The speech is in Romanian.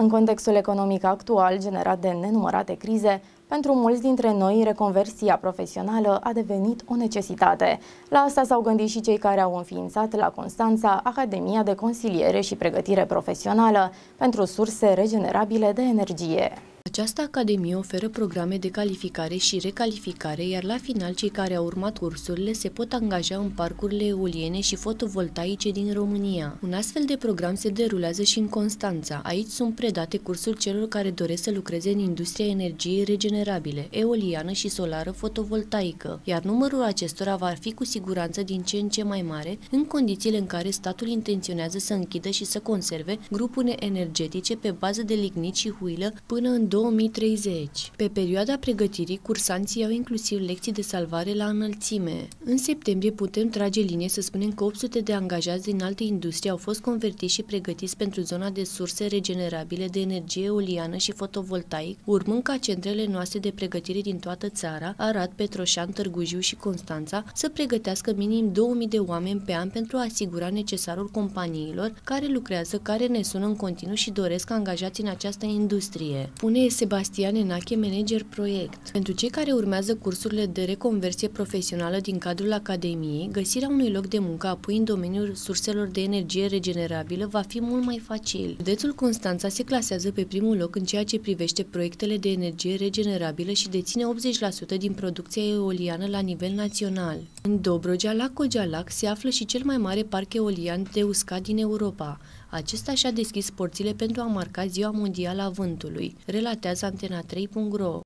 În contextul economic actual, generat de nenumărate crize, pentru mulți dintre noi, reconversia profesională a devenit o necesitate. La asta s-au gândit și cei care au înființat la Constanța Academia de Consiliere și Pregătire Profesională pentru surse regenerabile de energie. Această academie oferă programe de calificare și recalificare, iar la final cei care au urmat cursurile se pot angaja în parcurile eoliene și fotovoltaice din România. Un astfel de program se derulează și în Constanța. Aici sunt predate cursuri celor care doresc să lucreze în industria energiei regenerabile, eoliană și solară fotovoltaică, iar numărul acestora va fi cu siguranță din ce în ce mai mare în condițiile în care statul intenționează să închidă și să conserve grupuri energetice pe bază de lignit și huilă până în 2030. Pe perioada pregătirii, cursanții au inclusiv lecții de salvare la înălțime. În septembrie putem trage linie să spunem că 800 de angajați din alte industrie au fost convertiți și pregătiți pentru zona de surse regenerabile de energie eoliană și fotovoltaic, urmând ca centrele noastre de pregătire din toată țara, Arad, Petroșan, Târgu Jiu și Constanța, să pregătească minim 2000 de oameni pe an pentru a asigura necesarul companiilor care lucrează, care ne sună în continuu și doresc angajați în această industrie. Pune Sebastian Enache, manager proiect. Pentru cei care urmează cursurile de reconversie profesională din cadrul Academiei, găsirea unui loc de muncă apoi în domeniul surselor de energie regenerabilă va fi mult mai facil. Județul Constanța se clasează pe primul loc în ceea ce privește proiectele de energie regenerabilă și deține 80% din producția eoliană la nivel național. În Dobrogea, la Cojalac, se află și cel mai mare parc eolian de uscat din Europa. Acesta și-a deschis porțile pentru a marca Ziua Mondială a Vântului, relatează Antena 3.ro.